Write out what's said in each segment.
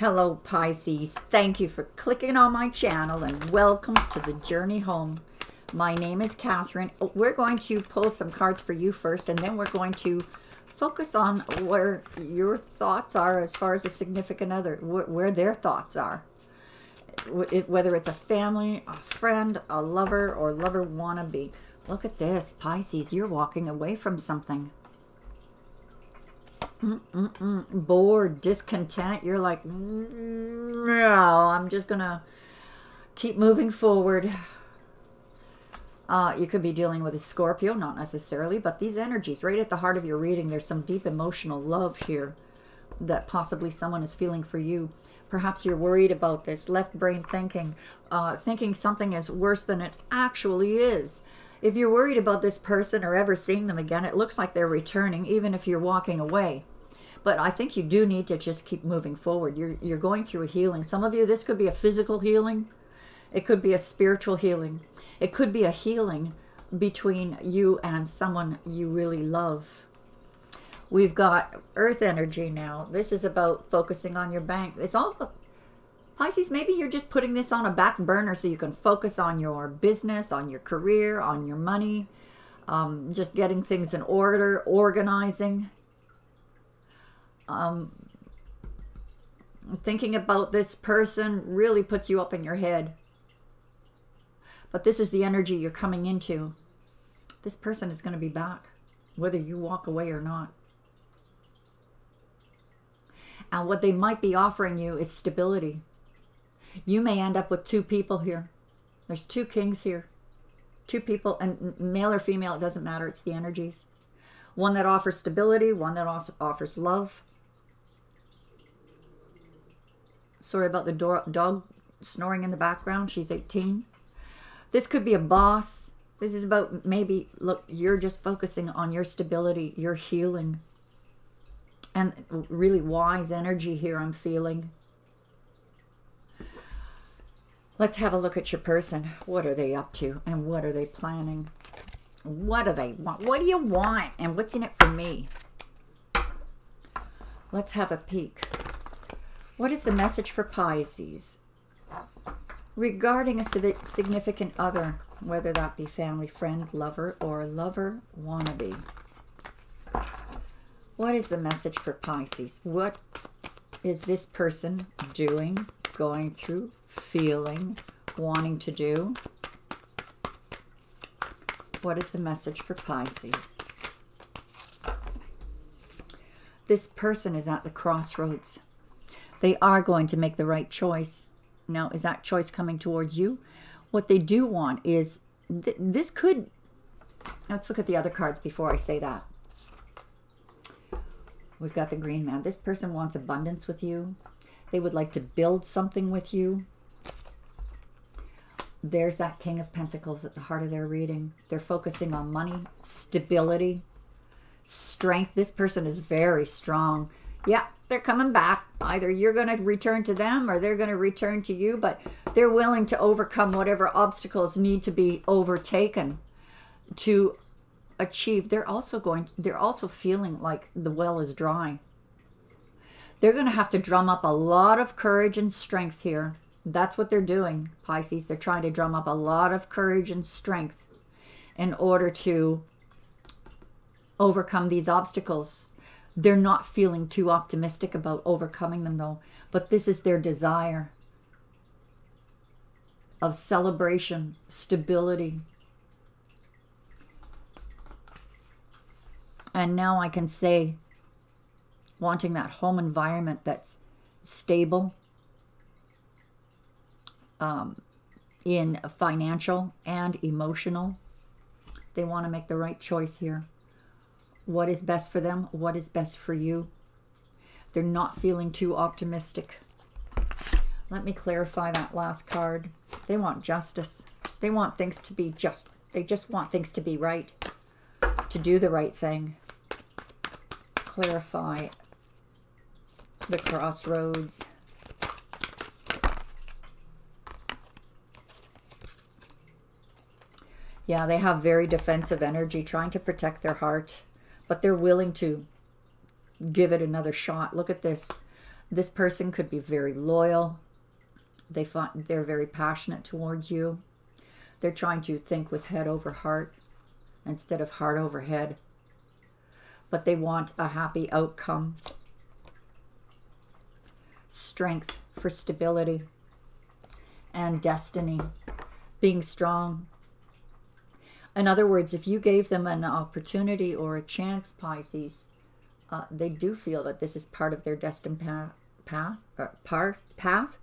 Hello, Pisces. Thank you for clicking on my channel and welcome to the journey home. My name is Catherine. We're going to pull some cards for you first, and then we're going to focus on where your thoughts are as far as a significant other, where their thoughts are. Whether it's a family, a friend, a lover, or lover wannabe. Look at this, Pisces. You're walking away from something. Mm -mm. Bored, discontent. You're like, no, I'm just going to keep moving forward. Uh, you could be dealing with a Scorpio, not necessarily, but these energies right at the heart of your reading, there's some deep emotional love here that possibly someone is feeling for you. Perhaps you're worried about this left brain thinking, uh, thinking something is worse than it actually is. If you're worried about this person or ever seeing them again, it looks like they're returning, even if you're walking away. But I think you do need to just keep moving forward. You're, you're going through a healing. Some of you, this could be a physical healing. It could be a spiritual healing. It could be a healing between you and someone you really love. We've got earth energy now. This is about focusing on your bank. It's all about Pisces, maybe you're just putting this on a back burner so you can focus on your business, on your career, on your money, um, just getting things in order, organizing. Um, thinking about this person really puts you up in your head. But this is the energy you're coming into. This person is going to be back, whether you walk away or not. And what they might be offering you is stability. You may end up with two people here. There's two kings here. Two people, and male or female, it doesn't matter. It's the energies. One that offers stability, one that also offers love. Sorry about the dog snoring in the background. She's 18. This could be a boss. This is about maybe, look, you're just focusing on your stability, your healing. And really wise energy here I'm feeling. Let's have a look at your person. What are they up to? And what are they planning? What do they want? What do you want? And what's in it for me? Let's have a peek. What is the message for Pisces? Regarding a significant other, whether that be family, friend, lover, or lover wannabe. What is the message for Pisces? What is this person doing, going through, feeling, wanting to do? What is the message for Pisces? This person is at the crossroads. They are going to make the right choice. Now, is that choice coming towards you? What they do want is, th this could, let's look at the other cards before I say that. We've got the green man. This person wants abundance with you. They would like to build something with you. There's that King of Pentacles at the heart of their reading. They're focusing on money, stability, strength. This person is very strong. Yeah, they're coming back. Either you're going to return to them or they're going to return to you, but they're willing to overcome whatever obstacles need to be overtaken to achieve. They're also going, they're also feeling like the well is dry. They're going to have to drum up a lot of courage and strength here that's what they're doing, Pisces. They're trying to drum up a lot of courage and strength in order to overcome these obstacles. They're not feeling too optimistic about overcoming them, though. But this is their desire of celebration, stability. And now I can say, wanting that home environment that's stable, um, in financial and emotional. They want to make the right choice here. What is best for them? What is best for you? They're not feeling too optimistic. Let me clarify that last card. They want justice. They want things to be just. They just want things to be right. To do the right thing. Let's clarify the crossroads. Yeah, they have very defensive energy, trying to protect their heart, but they're willing to give it another shot. Look at this. This person could be very loyal. They find they're very passionate towards you. They're trying to think with head over heart instead of heart over head. But they want a happy outcome. Strength for stability and destiny. Being strong. In other words, if you gave them an opportunity or a chance, Pisces, uh, they do feel that this is part of their destined path, path, uh, path,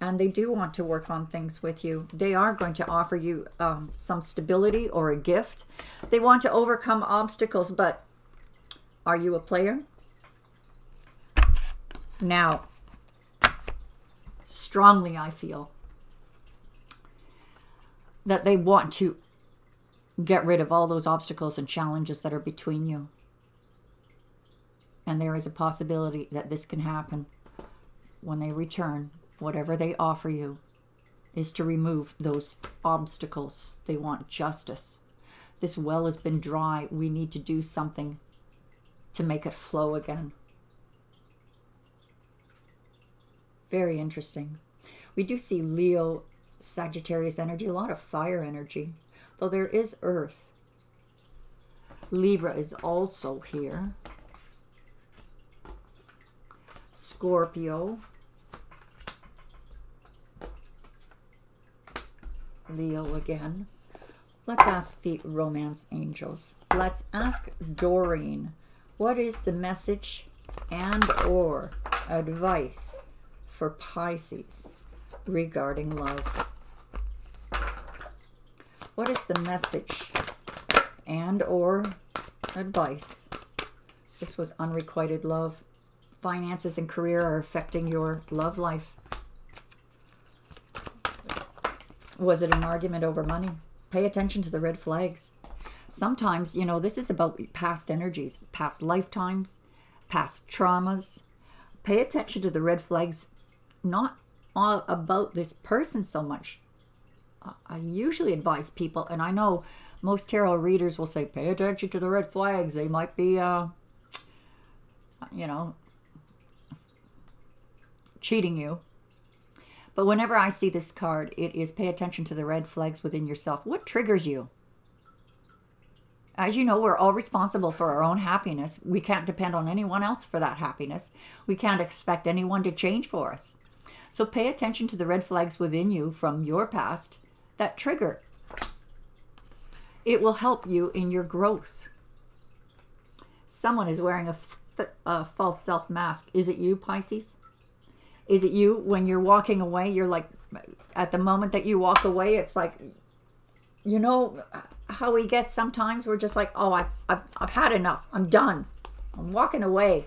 and they do want to work on things with you. They are going to offer you um, some stability or a gift. They want to overcome obstacles, but are you a player? Now, strongly I feel that they want to get rid of all those obstacles and challenges that are between you. And there is a possibility that this can happen when they return. Whatever they offer you is to remove those obstacles. They want justice. This well has been dry. We need to do something to make it flow again. Very interesting. We do see Leo, Sagittarius energy, a lot of fire energy, though there is earth. Libra is also here. Scorpio. Leo again. Let's ask the romance angels. Let's ask Doreen. What is the message and or advice for Pisces regarding love? What is the message and or advice? This was unrequited love. Finances and career are affecting your love life. Was it an argument over money? Pay attention to the red flags sometimes, you know, this is about past energies, past lifetimes, past traumas. Pay attention to the red flags, not about this person so much. I usually advise people, and I know most tarot readers will say, pay attention to the red flags. They might be, uh, you know, cheating you. But whenever I see this card, it is pay attention to the red flags within yourself. What triggers you? As you know, we're all responsible for our own happiness. We can't depend on anyone else for that happiness. We can't expect anyone to change for us. So pay attention to the red flags within you from your past that trigger. It will help you in your growth. Someone is wearing a, a false self mask. Is it you, Pisces? Is it you when you're walking away? You're like, at the moment that you walk away, it's like, you know, how we get sometimes we're just like, oh, I, I've, I've had enough. I'm done. I'm walking away.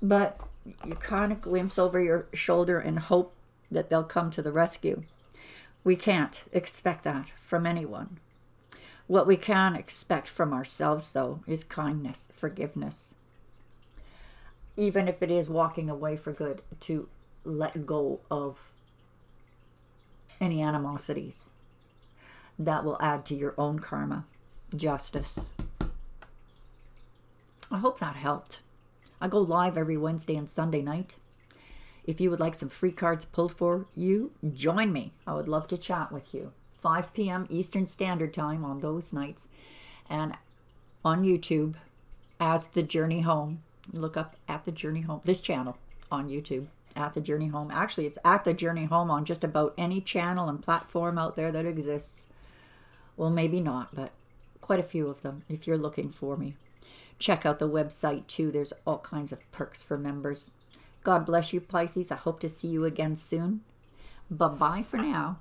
But you kind of glimpse over your shoulder and hope that they'll come to the rescue. We can't expect that from anyone. What we can expect from ourselves, though, is kindness, forgiveness. Even if it is walking away for good, to let go of any animosities that will add to your own karma, justice. I hope that helped. I go live every Wednesday and Sunday night. If you would like some free cards pulled for you, join me. I would love to chat with you. 5 p.m. Eastern Standard Time on those nights. And on YouTube as The Journey Home. Look up at The Journey Home, this channel on YouTube, at The Journey Home. Actually, it's at The Journey Home on just about any channel and platform out there that exists. Well, maybe not, but quite a few of them if you're looking for me. Check out the website too. There's all kinds of perks for members. God bless you, Pisces. I hope to see you again soon. Bye bye for now.